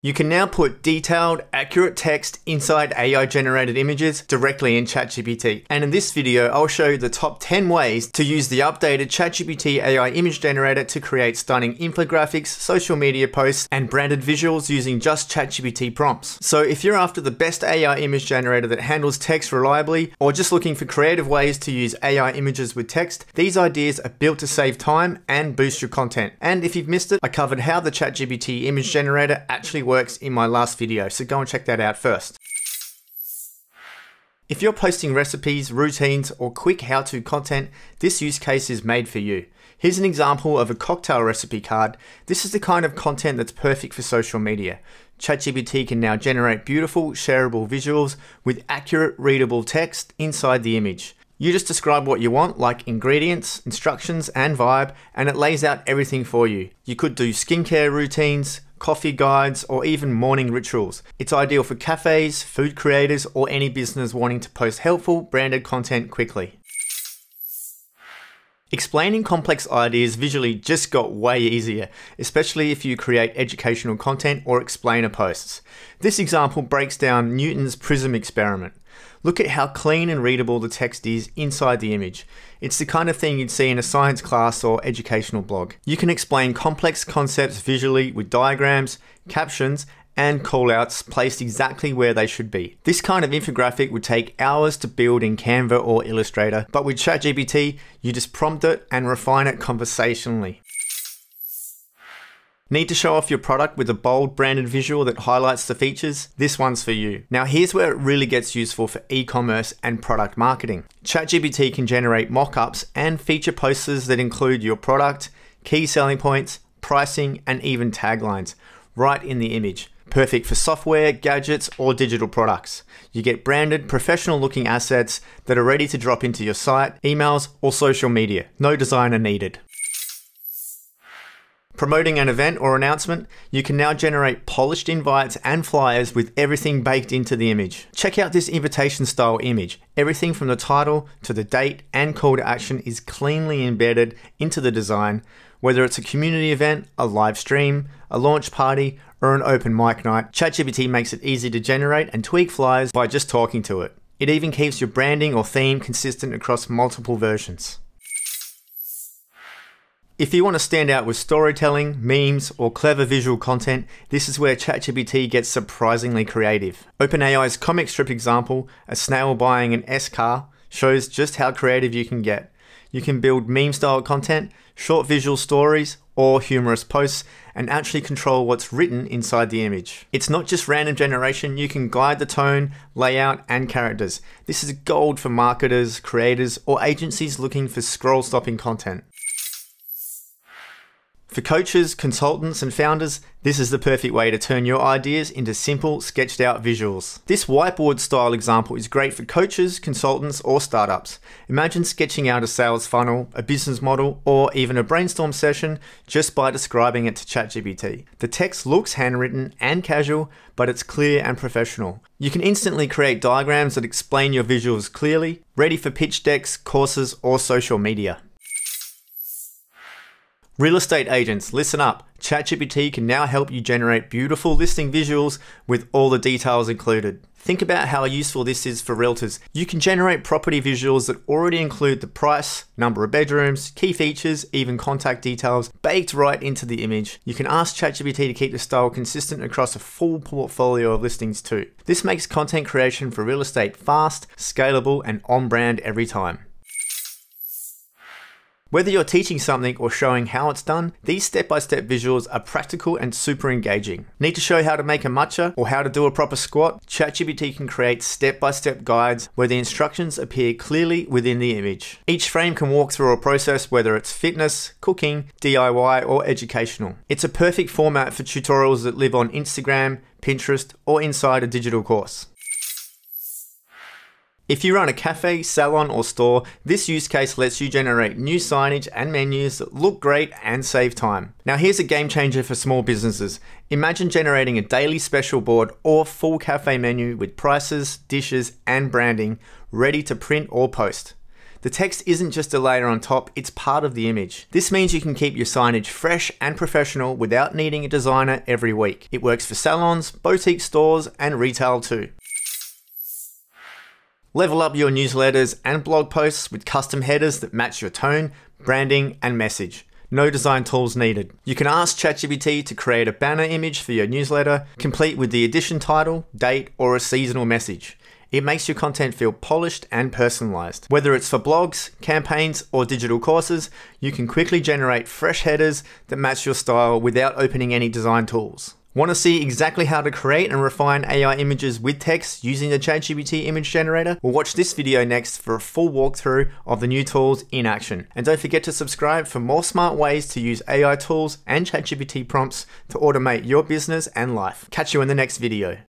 You can now put detailed, accurate text inside AI generated images directly in ChatGPT. And in this video, I'll show you the top 10 ways to use the updated ChatGPT AI image generator to create stunning infographics, social media posts, and branded visuals using just ChatGPT prompts. So if you're after the best AI image generator that handles text reliably, or just looking for creative ways to use AI images with text, these ideas are built to save time and boost your content. And if you've missed it, I covered how the ChatGPT image generator actually works in my last video, so go and check that out first. If you're posting recipes, routines, or quick how-to content, this use case is made for you. Here's an example of a cocktail recipe card. This is the kind of content that's perfect for social media. ChatGPT can now generate beautiful, shareable visuals with accurate, readable text inside the image. You just describe what you want, like ingredients, instructions, and vibe, and it lays out everything for you. You could do skincare routines, coffee guides, or even morning rituals. It's ideal for cafes, food creators, or any business wanting to post helpful, branded content quickly. Explaining complex ideas visually just got way easier, especially if you create educational content or explainer posts. This example breaks down Newton's prism experiment. Look at how clean and readable the text is inside the image. It's the kind of thing you'd see in a science class or educational blog. You can explain complex concepts visually with diagrams, captions, and callouts placed exactly where they should be. This kind of infographic would take hours to build in Canva or Illustrator, but with ChatGPT, you just prompt it and refine it conversationally. Need to show off your product with a bold branded visual that highlights the features? This one's for you. Now here's where it really gets useful for e-commerce and product marketing. ChatGPT can generate mock-ups and feature posters that include your product, key selling points, pricing, and even taglines right in the image. Perfect for software, gadgets, or digital products. You get branded, professional looking assets that are ready to drop into your site, emails, or social media. No designer needed. Promoting an event or announcement, you can now generate polished invites and flyers with everything baked into the image. Check out this invitation style image. Everything from the title to the date and call to action is cleanly embedded into the design, whether it's a community event, a live stream, a launch party, or an open mic night. ChatGPT makes it easy to generate and tweak flyers by just talking to it. It even keeps your branding or theme consistent across multiple versions. If you want to stand out with storytelling, memes, or clever visual content, this is where ChatGPT gets surprisingly creative. OpenAI's comic strip example, a snail buying an S car, shows just how creative you can get. You can build meme style content, short visual stories, or humorous posts, and actually control what's written inside the image. It's not just random generation, you can guide the tone, layout, and characters. This is gold for marketers, creators, or agencies looking for scroll stopping content. For coaches, consultants, and founders, this is the perfect way to turn your ideas into simple, sketched out visuals. This whiteboard style example is great for coaches, consultants, or startups. Imagine sketching out a sales funnel, a business model, or even a brainstorm session just by describing it to ChatGPT. The text looks handwritten and casual, but it's clear and professional. You can instantly create diagrams that explain your visuals clearly, ready for pitch decks, courses, or social media. Real estate agents, listen up. ChatGPT can now help you generate beautiful listing visuals with all the details included. Think about how useful this is for realtors. You can generate property visuals that already include the price, number of bedrooms, key features, even contact details baked right into the image. You can ask ChatGPT to keep the style consistent across a full portfolio of listings too. This makes content creation for real estate fast, scalable, and on brand every time. Whether you're teaching something or showing how it's done, these step-by-step visuals are practical and super engaging. Need to show how to make a matcha or how to do a proper squat? ChatGPT can create step-by-step guides where the instructions appear clearly within the image. Each frame can walk through a process whether it's fitness, cooking, DIY or educational. It's a perfect format for tutorials that live on Instagram, Pinterest or inside a digital course. If you run a cafe, salon, or store, this use case lets you generate new signage and menus that look great and save time. Now here's a game changer for small businesses. Imagine generating a daily special board or full cafe menu with prices, dishes, and branding ready to print or post. The text isn't just a layer on top, it's part of the image. This means you can keep your signage fresh and professional without needing a designer every week. It works for salons, boutique stores, and retail too. Level up your newsletters and blog posts with custom headers that match your tone, branding, and message. No design tools needed. You can ask ChatGPT to create a banner image for your newsletter, complete with the edition title, date, or a seasonal message. It makes your content feel polished and personalized. Whether it's for blogs, campaigns, or digital courses, you can quickly generate fresh headers that match your style without opening any design tools. Want to see exactly how to create and refine AI images with text using the ChatGPT image generator? Well, watch this video next for a full walkthrough of the new tools in action. And don't forget to subscribe for more smart ways to use AI tools and ChatGPT prompts to automate your business and life. Catch you in the next video.